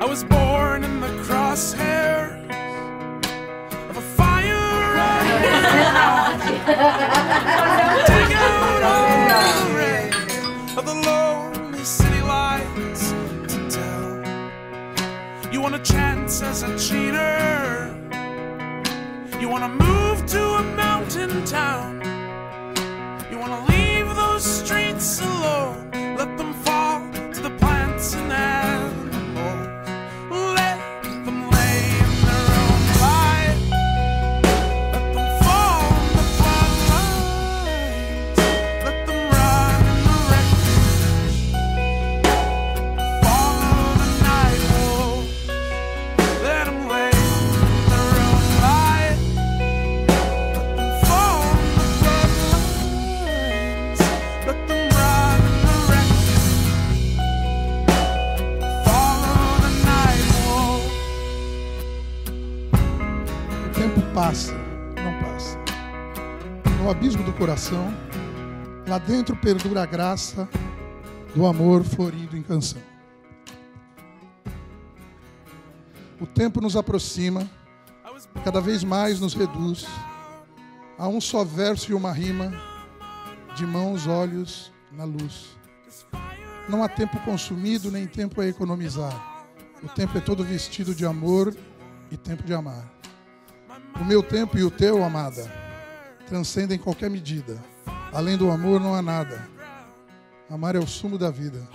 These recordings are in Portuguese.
I was born in the crosshairs of a fire. Out all the rays of the lonely city as a cheater. You want to move to a mountain town. Passa, não passa. No abismo do coração, lá dentro perdura a graça do amor florido em canção. O tempo nos aproxima, cada vez mais nos reduz a um só verso e uma rima, de mãos, olhos na luz. Não há tempo consumido nem tempo a economizar. O tempo é todo vestido de amor e tempo de amar. O meu tempo e o teu, amada, transcendem qualquer medida. Além do amor não há nada. Amar é o sumo da vida.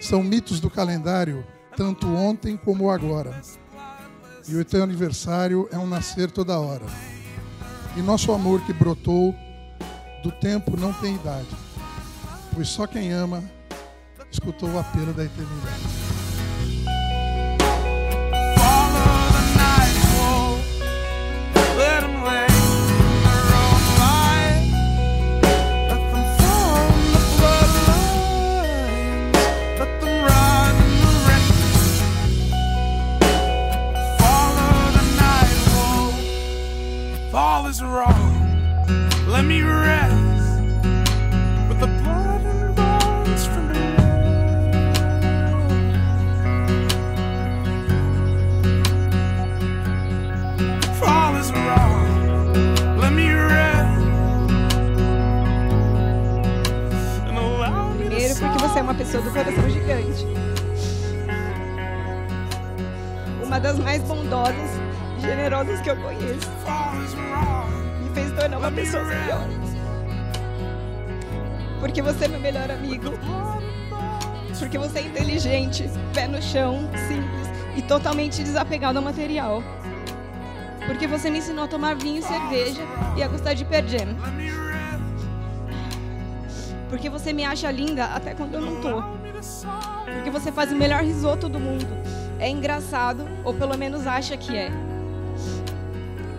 São mitos do calendário, tanto ontem como agora. E o teu aniversário é um nascer toda hora. E nosso amor que brotou do tempo não tem idade, pois só quem ama escutou o apelo da eternidade. Wrong, let me rest with the blood and bones from the If all is wrong, let me rest. And allow me to Primeiro, porque você é uma pessoa do coração gigante. Uma das mais bondosas e generosas que eu conheço. Is wrong, fez tornar uma pessoa melhor. Porque você é meu melhor amigo. Porque você é inteligente, pé no chão, simples e totalmente desapegado ao material. Porque você me ensinou a tomar vinho e cerveja e a gostar de rest. Porque você me acha linda até quando eu não tô. Porque você faz o melhor risoto do mundo. É engraçado, ou pelo menos acha que é.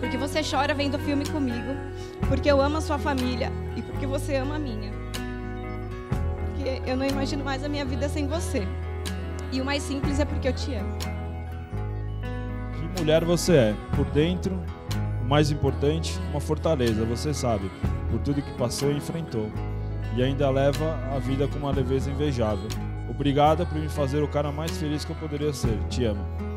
Porque você chora vendo filme comigo. Porque eu amo a sua família e porque você ama a minha. Porque eu não imagino mais a minha vida sem você. E o mais simples é porque eu te amo. Que mulher você é? Por dentro, o mais importante, uma fortaleza, você sabe, por tudo que passou e enfrentou. E ainda leva a vida com uma leveza invejável. Obrigada por me fazer o cara mais feliz que eu poderia ser. Te amo.